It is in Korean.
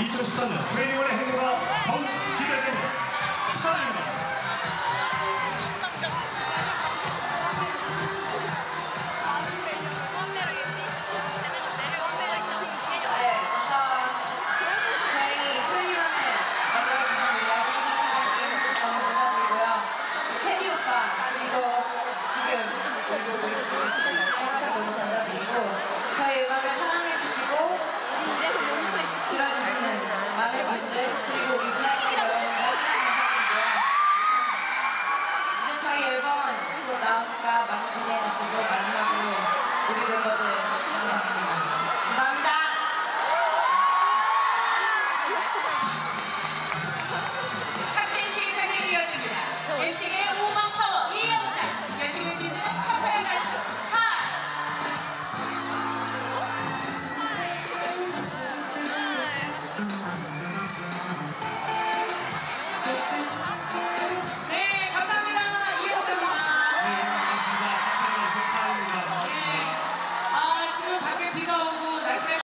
ビーチロシチンネのトレーニング 또 나오니까 많이 기대해 주시고 마지막으로 우리 멤버들 감사합니다. 감사합니다.